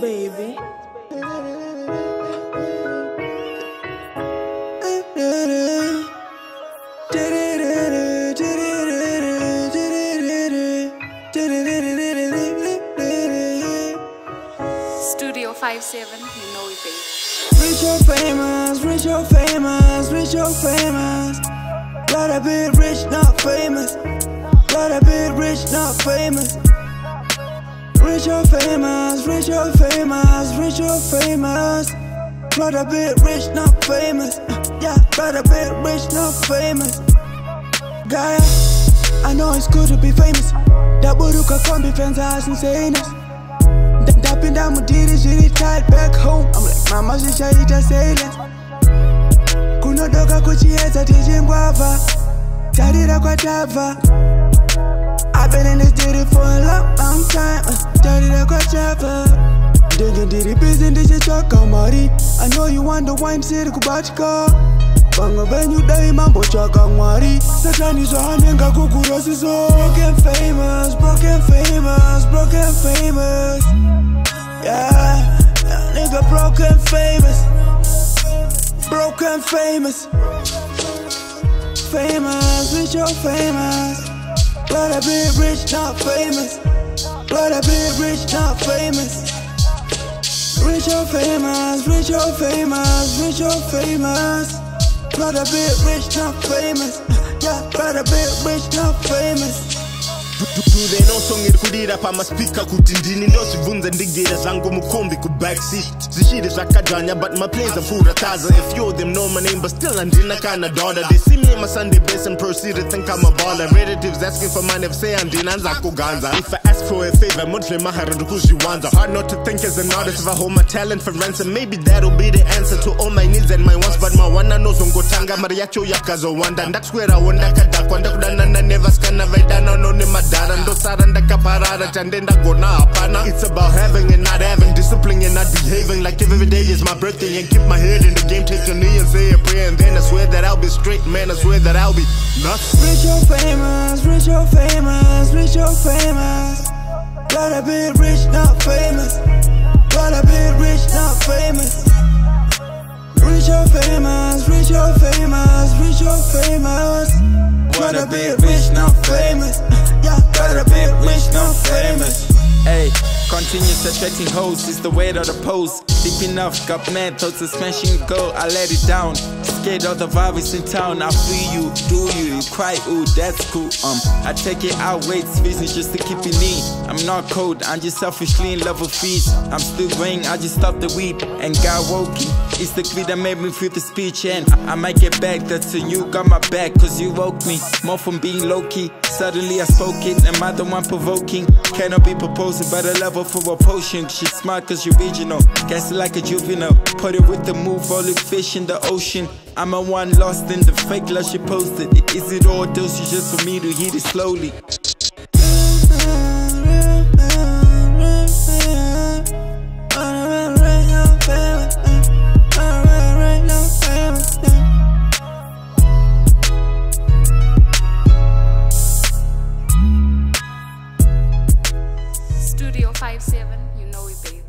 baby. Studio 57, you know it, baby. Rich or famous, rich or famous, rich or famous. Gotta be rich, not famous. Gotta be rich, not famous. Rich or famous, rich or famous, rich or famous. Gotta be rich, not famous. Yeah, gotta be rich, not famous. Gaia, I know it's good to be famous. Daburuka kombi fans ass insane ndapinda mudhiri zviri tight back home I'm like mama zvichaita silence kunodoka kuchiedza tichingwavha tarira kwatabva duty for a long, long time uh, tarira kwatabva ndenge ndiri busy ndichitsvaga mari I know you wonder why ndisiri kubatika vamwe venyu dai mambotsvaga mwari satani zvaanenge kukurosiso broken famous broken famous broken famous. Yeah that nigga broken famous. Broken famous. Famous rich or famous gotta be rich not famous gotta be rich not famous Rich or famous, rich or famous, rich or famous. Gotta be rich, not famous. Yeah, gotta be rich, not famous. Dude nosongeri kurira pamaspika kuti ndini ndozvibvunza ndigere zvangu mukombi kubackseat zvishiri zvakadzvanya but maplays apfuura taza if you them know my name but still handina kana dollar. They see me in my sunday best and proceed to think i'm a baller. Relatives asking for money say handina nzakuganza. If i ask for a favor mudle mahara ndikuzviwanza hard not to think as an artist if i hold my talent for ransom maybe that'll be the answer to all my needs and my wants. But my mawana anozongotanga mari yacho yakazowanda ndakuswerawo ndakadhakwa ndakudanana nevasikana vaidana none madhara ndosara ndakaparara chande ndagona hapana it's about having and not having discipline and not behaving like if every day is my birthday and keep my head in the game take a knee and say a prayer and then i swear that i'll be straight man i swear that i'll be nothing Rich or famous, rich or famous, rich or famous. Gotta be rich, not famous. Gotta be rich, not famous. Rich or famous, rich or famous, rich or famous. Famous. Yeah, gotta be rich, not famous. Hey, continuous attracting hoes is the way of the pose. Deep enough, got of smashing go. I let it down. Scared of the virus in town. I free you, do you? You cry, ooh, that's cool. Um, I take it out, wait, business just to keep it neat. I'm not cold, I'm just selfishly in love with fees. I'm still growing, I just stopped the weep and got woken. It's the greed that made me feel the speech, and I, might get back. That's a you got my back, cause you woke me. More from being low key. Suddenly I spoke it, am I the one provoking? Cannot be proposing, but a level for a potion. She's smart cause you're regional. Guess like a juvenile, put it with the move, all the fish in the ocean. I'm a one lost in the fake love she posted. Is it all dosage just for me to hit it slowly? Studio 57, you know it, baby.